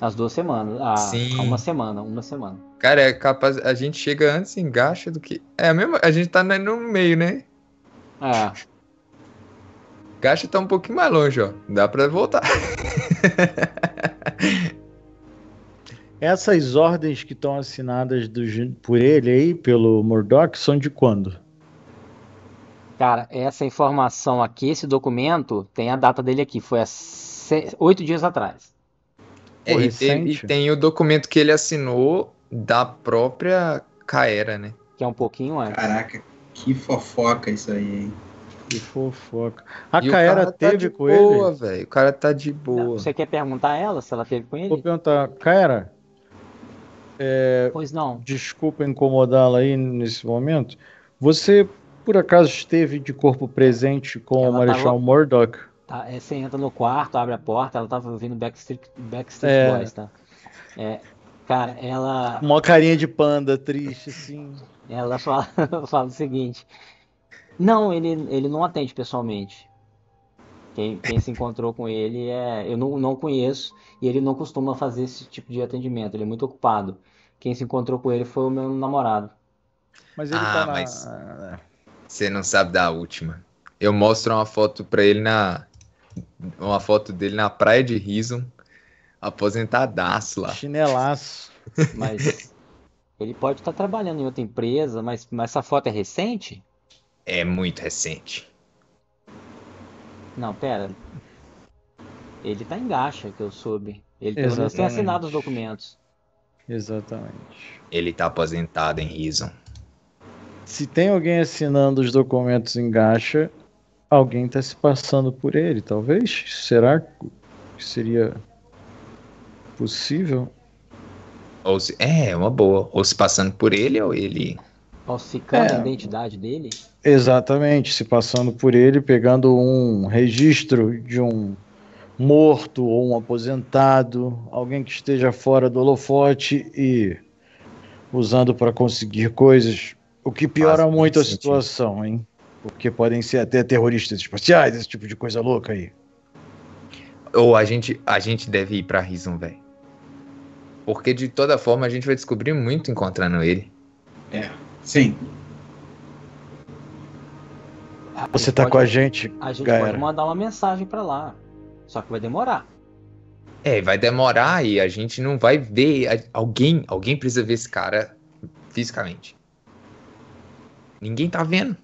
As duas semanas. A, Sim. a uma semana, uma semana. Cara, é capaz. A gente chega antes em Gacha do que. É a mesma. A gente tá no no meio, né? É. Gacha tá um pouquinho mais longe, ó. Dá pra voltar. [laughs] Essas ordens que estão assinadas do por ele aí, pelo Murdoch, são de quando? Cara, essa informação aqui, esse documento, tem a data dele aqui. Foi há oito dias atrás. É, Pô, e, tem, e recente. tem o documento que ele assinou da própria Kaera, né? Que é um pouquinho antes. Caraca, que fofoca isso aí, hein? Que fofoca. A E o Kaera cara tá teve de com boa, ele? velho. O cara tá de boa. Você quer perguntar a ela se ela teve com Vou ele? perguntar, Kaera, Pois não. desculpa incomodá-la aí nesse momento. Você, por acaso, esteve de corpo presente com Ela o Marechal tava- Murdoch? Tá, é, você entra no quarto, abre a porta, ela tava ouvindo Backstreet, Backstreet É. Boys, tá? É, cara, ela, Uma carinha de panda, triste, assim. ela fala, [laughs] fala o seguinte: Não, ele, ele não atende pessoalmente. Quem, quem se encontrou com ele é. Eu não, não conheço e ele não costuma fazer esse tipo de atendimento, ele é muito ocupado. Quem se encontrou com ele foi o meu namorado. Mas ele Ah, tá na... mas- Você não sabe da última. Eu mostro uma foto pra ele na. Uma foto dele na praia de Rison, aposentadaço lá. Chinelaço. Mas ele pode estar trabalhando em outra empresa, mas, mas essa foto é recente? É muito recente. Não, pera. Ele tá em gacha, que eu soube. Ele pelo menos tem assinado os documentos. Exatamente. Ele tá aposentado em Rison. Se tem alguém assinando os documentos em gacha, alguém está se passando por ele, talvez? Será que seria possível? Ou se, é, uma boa. Ou se passando por ele, ou ele. Falsificando É. a identidade dele? Exatamente, se passando por ele, pegando um registro de um morto ou um aposentado, alguém que esteja fora do holofote e usando para conseguir coisas, o que piora Faz muito a sentido. situação, hein? Porque podem ser até terroristas espaciais, esse tipo de coisa louca aí. Ou a gente, a gente deve ir pra Rison, velho. Porque de toda forma a gente vai descobrir muito encontrando ele. Sim. Você tá pode- com a gente, A gente Gaera. pode mandar uma mensagem pra lá. Só que vai demorar. É, vai demorar e a gente não vai ver. Alguém, alguém precisa ver esse cara fisicamente. Ninguém tá vendo.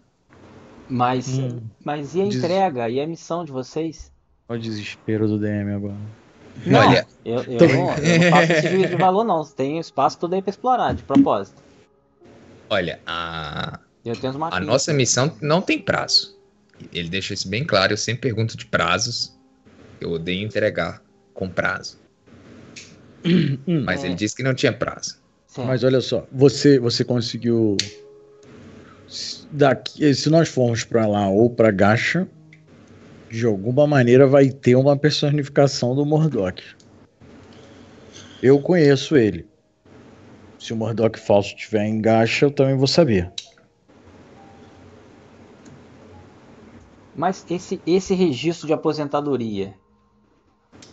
Mas, Hum. mas e a Des- entrega? E a missão de vocês? Olha o desespero do DM agora. Não, Olha, eu, eu, não, eu não faço esse juízo de valor, não. Tem espaço todo aí pra explorar, de propósito. Olha, a, Eu tenho os a nossa missão não tem prazo. Ele deixa isso bem claro. Eu sempre pergunto de prazos. Eu odeio entregar com prazo. Mas É. ele disse que não tinha prazo. Certo. Mas olha só, você você conseguiu se- daqui, se nós formos para lá ou para Gacha, de alguma maneira vai ter uma personificação do Mordok. Eu conheço ele. Se o Mordok falso estiver em Gacha, eu também vou saber. Mas esse, esse registro de aposentadoria,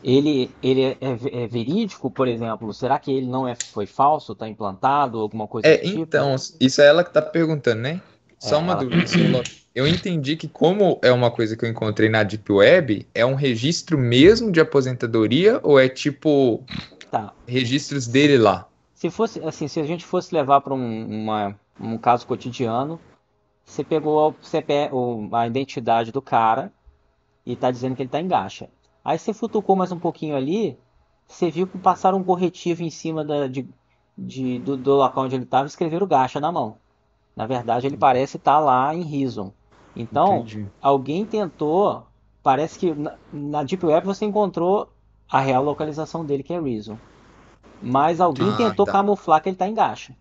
ele, ele é, é- é verídico, por exemplo? Será que ele não é, foi falso, está implantado, alguma coisa É, do tipo? então, isso é ela que tá perguntando, né? Só É, uma ela- dúvida. Solon. Eu entendi que, como é uma coisa que eu encontrei na Deep Web, é um registro mesmo de aposentadoria ou é tipo Tá, registros dele lá? Se fosse assim, se a gente fosse levar para um, uma- um caso cotidiano, você pegou o CPF, o- a identidade do cara e tá dizendo que ele tá em gacha. Aí você futucou mais um pouquinho ali, você viu que passaram um corretivo em cima da, de, de- do, do local onde ele estava e escreveram gacha na mão. Na verdade, ele parece estar lá em Reason. Então, Entendi. alguém tentou. Parece que na, na Deep Web você encontrou a real localização dele, que é Reason. Mas alguém Ah, tentou tá. camuflar que ele está em gacha.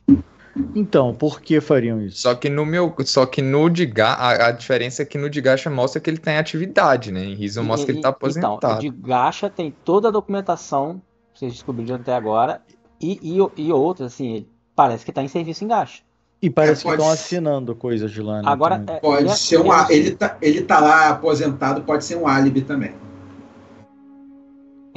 Então, por que fariam isso? Só que no meu, só que no de Ga- a, a diferença é que no de Gacha mostra que ele tá em atividade, né? Em Reason mostra que ele tá E- e- Então, aposentado. de gacha tem toda a documentação, vocês descobriram até agora, e, e, e outras, assim, ele parece que está em serviço em gacha. E parece que pode estão assinando coisas de lá, né? Agora, é- Pode ele é- ser um. ele é- Ele tá, ele tá lá aposentado, pode ser um álibi também.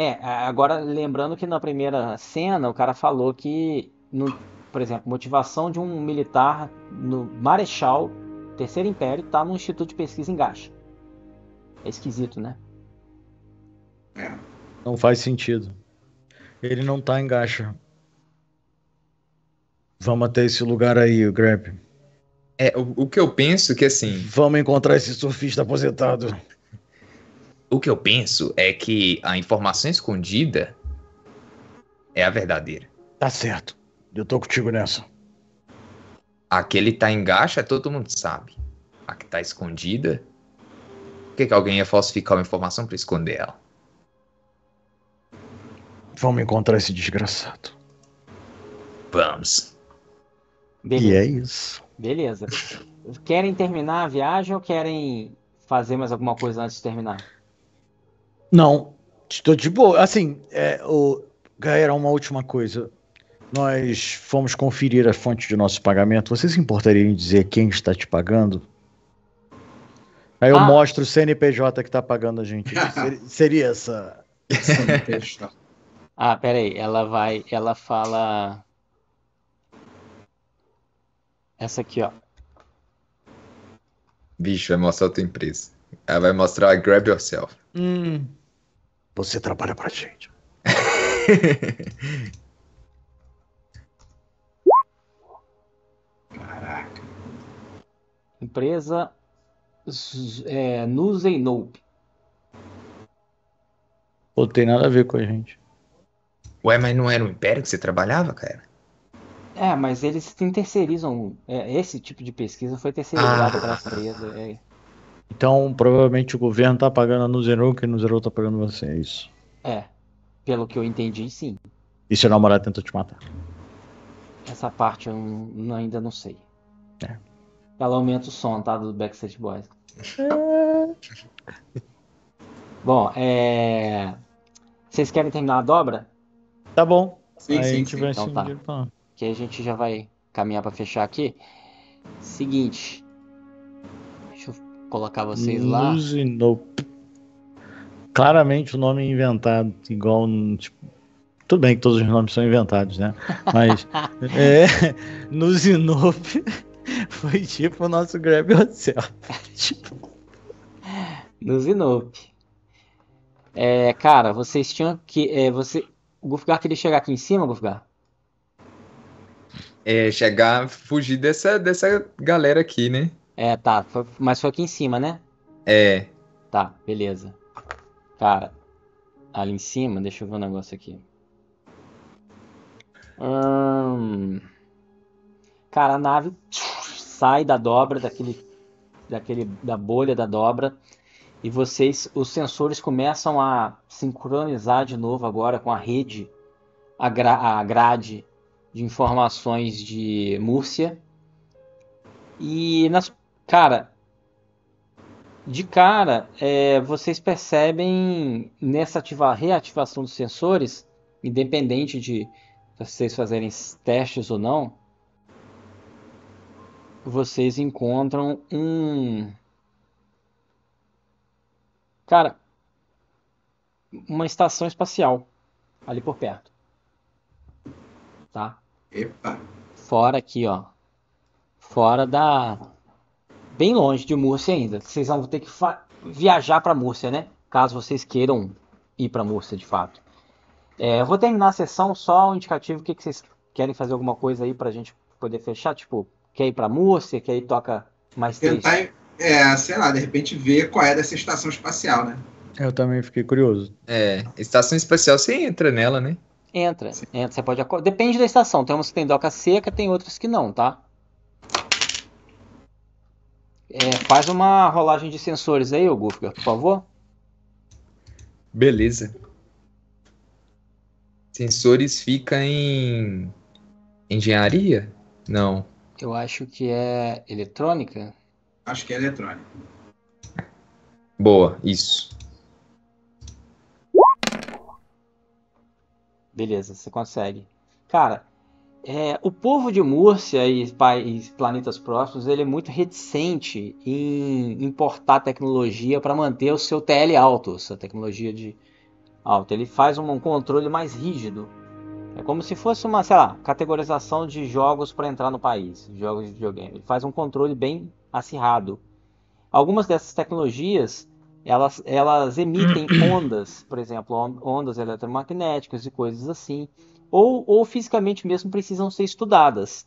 É, agora lembrando que na primeira cena o cara falou que, no, por exemplo, motivação de um militar no Marechal, Terceiro Império, tá no Instituto de Pesquisa em Gacha. É esquisito, né? Não faz sentido. Ele não tá em gacha. Vamos até esse lugar aí, o Grab. É, o, o que eu penso que assim, Vamos encontrar esse surfista aposentado. O que eu penso é que a informação escondida é a verdadeira. Tá certo. Eu tô contigo nessa. A que ele tá em gacha, todo mundo sabe. A que tá escondida, por que, que alguém ia falsificar uma informação pra esconder ela? Vamos encontrar esse desgraçado. Vamos. Beleza. E é isso. Beleza. Querem terminar a viagem ou querem fazer mais alguma coisa antes de terminar? Não, estou de boa. Assim, é, o... galera, uma última coisa. Nós fomos conferir a fonte de nosso pagamento. Você se importaria em dizer quem está te pagando? Aí eu Ah. mostro o CNPJ que está pagando a gente. [laughs] Seria, seria essa. [laughs] Ah, pera aí, ela vai, ela fala essa aqui, ó. Bicho, vai mostrar a tua empresa. Ela vai mostrar a Grab Yourself. Hum, você trabalha pra gente. [laughs] Caraca. Empresa é, Nuse Nope. Pô, tem nada a ver com a gente. Ué, mas não era um império que você trabalhava, cara? É, mas eles te terceirizam. é, esse tipo de pesquisa foi terceirizado Ah. para empresa. é. Então, provavelmente o governo tá pagando a Nuzerou, que a Nuzerou tá pagando você. É isso. É, pelo que eu entendi, sim. E seu namorado tentou te matar. Essa parte eu não- ainda não sei. É. Ela aumenta o som, tá? Do Backstreet Boys. [laughs] Bom, é... Vocês querem terminar a dobra? Tá bom. Sim, Aí a sim, gente sim. vai Então tá. Que a gente já vai caminhar para fechar aqui. Seguinte. Colocar vocês lá. Nope. Claramente o nome é inventado, igual. no, Tipo, tudo bem que todos os nomes são inventados, né? Mas. [laughs] é, Nuzinope [laughs] foi tipo o nosso Grab Yourself. Tipo, No Zinope. É, cara, vocês tinham que. É, você... O Gufgar queria chegar aqui em cima, Gufgar? É chegar, fugir dessa, dessa galera aqui, né? É, tá. foi- mas foi aqui em cima, né? É. Tá, beleza. Cara, ali em cima, deixa eu ver um negócio aqui. Hum, cara, a nave sai da dobra, daquele, daquele, da bolha da dobra, e vocês, os sensores começam a sincronizar de novo agora com a rede, a, gra, a grade de informações de Múrcia. E nas, cara, de cara, é, vocês percebem nessa ativa- reativação dos sensores, independente de vocês fazerem testes ou não, vocês encontram um. Cara, uma estação espacial ali por perto. Tá? Epa. Fora aqui, ó. Fora da. Bem longe de Múrcia ainda. Vocês vão ter que viajar para Múrcia, né? Caso vocês queiram ir para Múrcia de fato. É, eu vou terminar a sessão só um indicativo o que, que vocês querem fazer alguma coisa aí pra gente poder fechar? Tipo, quer ir pra Múrcia, quer ir toca mais três? Tentar, é, sei lá, de repente ver qual é dessa estação espacial, né? Eu também fiquei curioso. É, estação espacial você entra nela, né? Entra, entra, você pode Depende da estação. Tem umas que tem doca seca, tem outras que não, tá? É, faz uma rolagem de sensores aí, ô Gufga, por favor. Beleza. Sensores fica em engenharia? Não. Eu acho que é eletrônica. Acho que é eletrônico. Boa, isso. Beleza, você consegue. Cara, é, o povo de Múrcia e, e planetas próximos, ele é muito reticente em importar tecnologia para manter o seu TL alto, essa tecnologia de alto. Ele faz um, um controle mais rígido. É como se fosse uma, sei lá, categorização de jogos para entrar no país, jogos de videogame. Ele faz um controle bem acirrado. Algumas dessas tecnologias, elas, elas emitem [clears throat] ondas, por exemplo, on- ondas eletromagnéticas e coisas assim, ou, ou fisicamente mesmo precisam ser estudadas.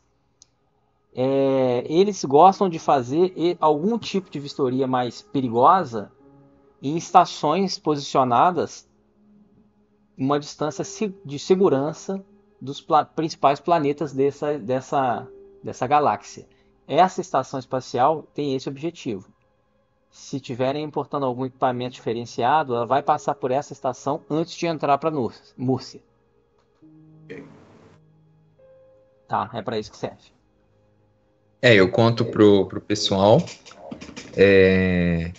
É, eles gostam de fazer algum tipo de vistoria mais perigosa em estações posicionadas uma distância de segurança dos pla- principais planetas dessa, dessa, dessa galáxia. Essa estação espacial tem esse objetivo. Se tiverem importando algum equipamento diferenciado, ela vai passar por essa estação antes de entrar para Múrcia. Tá, é para isso que serve. É, eu conto pro, pro pessoal. É...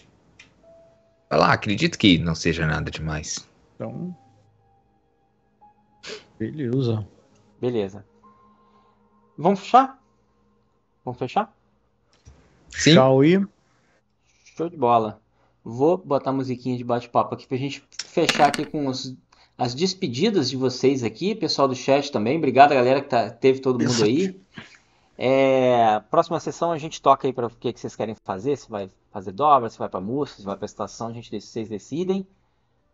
Vai lá, acredito que não seja nada demais. Então. Beleza. Beleza. Vamos fechar? Vamos fechar? Sim? Tchau e. Show de bola. Vou botar a musiquinha de bate-papo aqui pra gente fechar aqui com os- as despedidas de vocês aqui, pessoal do chat também. Obrigado, galera, que tá- teve todo mundo aí. É, próxima sessão a gente toca aí para o que, que vocês querem fazer. Se vai fazer dobra, se vai para música, se vai para estação, a gente, vocês decidem.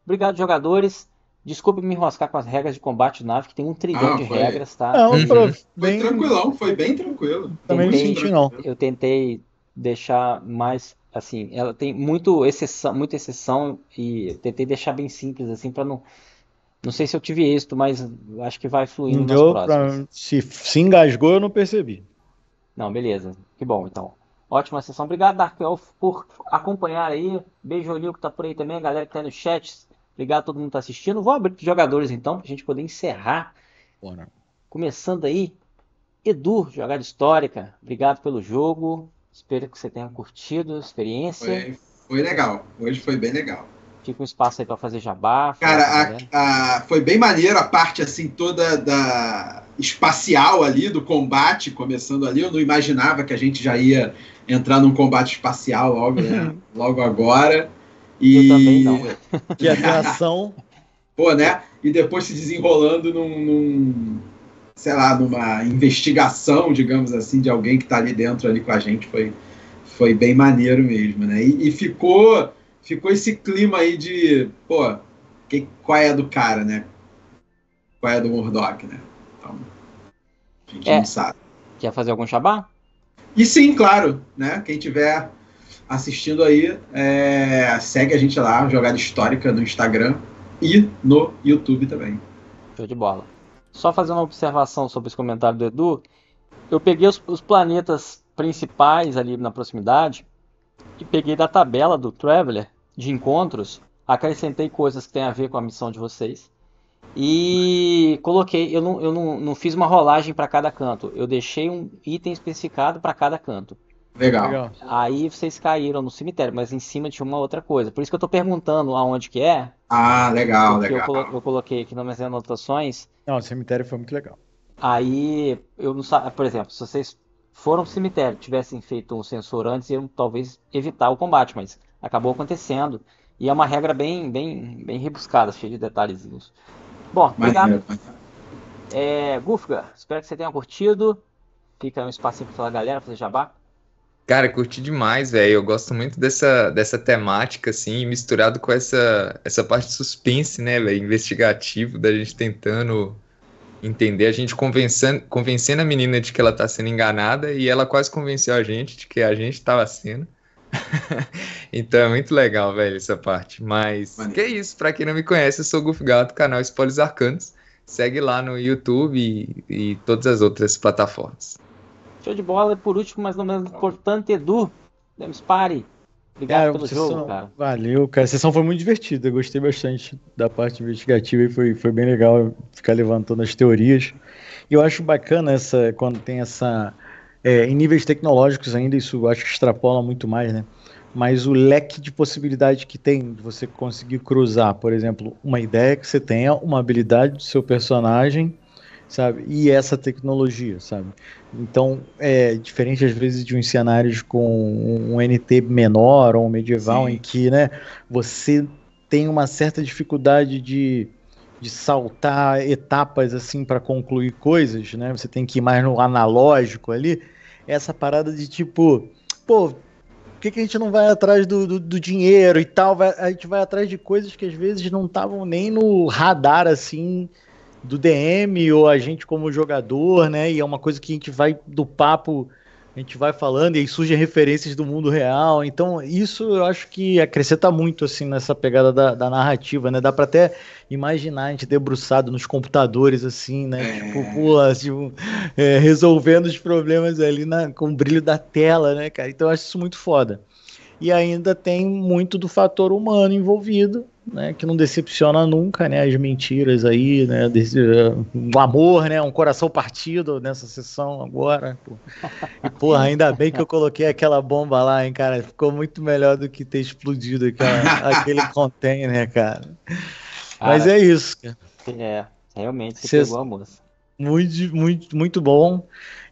Obrigado, jogadores. Desculpe me enroscar com as regras de combate de nave, que tem um trilhão Ah, de foi. regras, tá? Não, Uhum. Foi bem. tranquilão, foi bem tranquilo. Também não Tentei- senti, não. eu tentei deixar mais assim, ela tem muito exceção, muita exceção e tentei deixar bem simples assim para não não sei se eu tive êxito, mas acho que vai fluindo nas deu próximas. pra. Se se engasgou, eu não percebi. Não, beleza. Que bom, então. Ótima sessão. Obrigado, Dark Elf, por acompanhar aí. Beijo, Olio, que tá por aí também. A galera que tá aí no chat. Obrigado a todo mundo que tá assistindo. Vou abrir pros jogadores, então, pra gente poder encerrar. Bora. Começando aí, Edu, jogada histórica. Obrigado pelo jogo. Espero que você tenha curtido a experiência. Foi, foi legal. Hoje foi bem legal. Fica um espaço aí pra fazer jabá. Cara, a- a- foi bem maneiro a parte assim toda da espacial ali do combate começando ali. Eu não imaginava que a gente já ia entrar num combate espacial logo, né, logo agora. E Eu também não. [laughs] Que atração. [laughs] pô, né? E depois se desenrolando num, num, sei lá, numa investigação, digamos assim, de alguém que tá ali dentro ali com a gente. Foi, foi bem maneiro mesmo, né? E, e ficou, ficou esse clima aí de, pô, que, qual é a do cara, né? Qual é a do Murdoch, né? Então, a gente É. não sabe. Quer fazer algum jabá? E sim, claro, né? Quem tiver assistindo aí, é, segue a gente lá, Jogada Histórica no Instagram e no YouTube também. Show de bola. Só fazer uma observação sobre esse comentário do Edu. Eu peguei os, os planetas principais ali na proximidade e peguei da tabela do Traveler de encontros, acrescentei coisas que têm a ver com a missão de vocês e coloquei. Eu não, eu não, não fiz uma rolagem para cada canto, eu deixei um item especificado para cada canto. Legal. Legal. Aí vocês caíram no cemitério, mas em cima tinha uma outra coisa. Por isso que eu tô perguntando aonde que é, Ah, legal, porque eu, legal. colo- eu coloquei aqui nas minhas anotações. Não, o cemitério foi muito legal. Aí, eu não sabia, por exemplo, se vocês foram pro cemitério, tivessem feito um sensor antes, iam talvez evitar o combate, mas acabou acontecendo. E é uma regra bem, bem, bem rebuscada, cheia de detalhezinhos. Bom, obrigado. Maneiro. É, Gufga, espero que você tenha curtido. Fica um espacinho pra galera fazer jabá. Cara, curti demais, velho. Eu gosto muito dessa, dessa temática, assim, misturado com essa, essa parte de suspense, né, velho? Investigativo, da gente tentando entender, a gente convencendo, convencendo a menina de que ela tá sendo enganada e ela quase convenceu a gente de que a gente tava sendo. [laughs] então é muito legal, velho, essa parte. Mas Maneiro. que é isso, pra quem não me conhece, eu sou o Guf Gato, canal Spoilers Arcanos. Segue lá no YouTube e, e todas as outras plataformas. Show de bola. E por último, mas não menos importante, Edu, Demos pare. Obrigado cara, pelo jogo, sessão, cara. Valeu, cara. A sessão foi muito divertida. Eu gostei bastante da parte investigativa e foi, foi bem legal ficar levantando as teorias. E eu acho bacana essa quando tem essa. É, em níveis tecnológicos ainda, isso eu acho que extrapola muito mais, né? Mas o leque de possibilidade que tem de você conseguir cruzar, por exemplo, uma ideia que você tenha, uma habilidade do seu personagem sabe? E essa tecnologia, sabe? Então, é diferente às vezes de uns cenários com um NT menor ou um medieval Sim. em que, né, você tem uma certa dificuldade de, de saltar etapas assim para concluir coisas, né? Você tem que ir mais no analógico ali. Essa parada de tipo, pô, por que, que a gente não vai atrás do, do, do dinheiro e tal? Vai, a gente vai atrás de coisas que às vezes não estavam nem no radar assim do DM ou a gente como jogador, né? E é uma coisa que a gente vai do papo, a gente vai falando e aí surgem referências do mundo real. Então, isso eu acho que acrescenta muito assim nessa pegada da, da narrativa, né? Dá para até imaginar a gente debruçado nos computadores assim, né? É. Tipo, pô, tipo, é, resolvendo os problemas ali na, com o brilho da tela, né, cara? Então, eu acho isso muito foda. E ainda tem muito do fator humano envolvido, né, que não decepciona nunca, né, as mentiras aí, né, desse, uh, um amor, né, um coração partido nessa sessão agora, pô. E, porra, [laughs] ainda bem que eu coloquei aquela bomba lá, hein, cara, ficou muito melhor do que ter explodido aquela, aquele [laughs] container, cara. Mas é isso, cara. É, realmente você Cês... pegou a moça. Muito, muito, muito bom.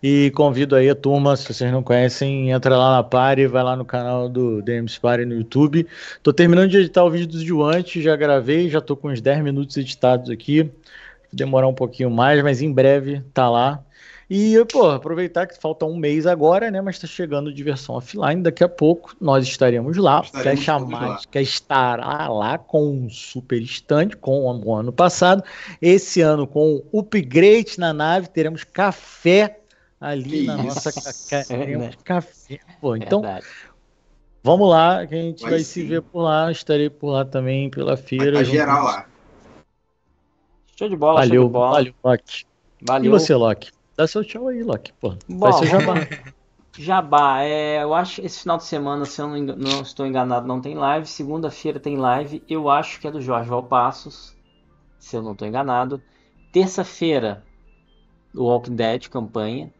E convido aí a turma, se vocês não conhecem, entra lá na Pare, vai lá no canal do DMs Pare no YouTube. Tô terminando de editar o vídeo do Juante, já gravei, já tô com uns 10 minutos editados aqui. Demorar um pouquinho mais, mas em breve tá lá. E, pô, aproveitar que falta um mês agora, né? Mas tá chegando diversão offline. Daqui a pouco nós estaremos lá. Estaremos Fecha Mágica estará lá com um super stand, com o ano passado. Esse ano com upgrade na nave, teremos café ali que na isso? nossa ca [laughs] é, né? café. Pô, então, Verdade. vamos lá, que a gente vai, vai se ver por lá. Estarei por lá também pela feira. Vai geral lá. Show de bola, valeu, show de bola. Valeu, Loki. Valeu. E você, Loki? Dá seu tchau aí, Loki. Pô, Bom, vai ser jabá. [laughs] Jabá, é, eu acho que esse final de semana, se eu não, não estou enganado, não tem live. Segunda-feira tem live. Eu acho que é do Jorge Valpassos, se eu não estou enganado. Terça-feira, o Walking Dead campanha.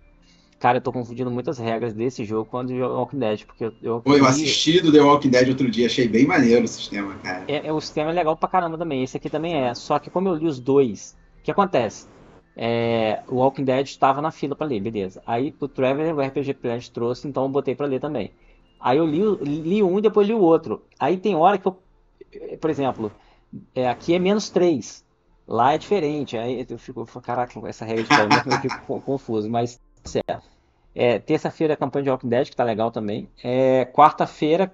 Cara, eu tô confundindo muitas regras desse jogo com a do Walking Dead, porque eu... Eu, Pô, eu assisti do The Walking Dead outro dia, achei bem maneiro o sistema, cara. É, é, o sistema é legal pra caramba também, esse aqui também é, só que como eu li os dois, o que acontece? É, o Walking Dead estava na fila para ler, beleza. Aí o Trevor, o RPG Planet trouxe, então eu botei para ler também. Aí eu li, li um e depois li o outro. Aí tem hora que eu, por exemplo, é, aqui é menos 3. Lá é diferente. Aí eu fico, caraca, essa regra de [laughs] eu fico confuso, mas certo. É, Terça-feira a campanha de Walking Dead, que tá legal também. É, Quarta-feira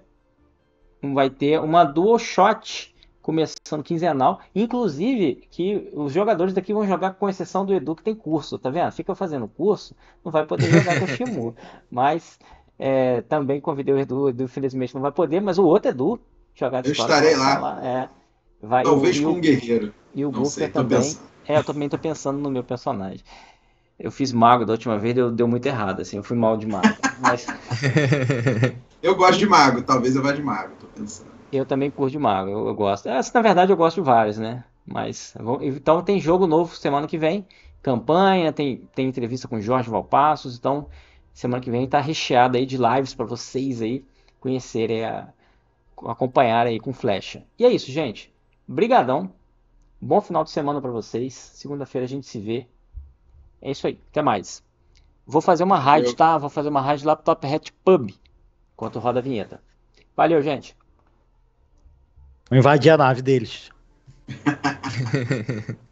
vai ter uma dual shot começando quinzenal. Inclusive, que os jogadores daqui vão jogar com exceção do Edu, que tem curso, tá vendo? Fica fazendo curso, não vai poder jogar com o Shimu. [laughs] Mas é, também convidei o Edu, o Edu infelizmente não vai poder, mas o outro Edu jogar de Eu estarei lá. lá. É, vai, Talvez com um guerreiro. E o Booker também. É, eu também tô pensando no meu personagem. Eu fiz mago da última vez, deu, deu muito errado, assim, eu fui mal de mago. Mas... [laughs] eu gosto de mago, talvez eu vá de mago, tô pensando. Eu também curto de mago, eu, eu gosto. Na verdade, eu gosto de vários, né? Mas. Então tem jogo novo semana que vem. Campanha, tem, tem entrevista com Jorge Valpassos. Então, semana que vem tá recheado aí de lives para vocês aí conhecerem, a, acompanhar aí com flecha. E é isso, gente. Brigadão. Bom final de semana para vocês. Segunda-feira a gente se vê. É isso aí. Até mais. Vou fazer uma raid, tá? Vou fazer uma raid lá pro Top Hat Pub. Enquanto roda a vinheta. Valeu, gente. Vou invadir a nave deles. [laughs]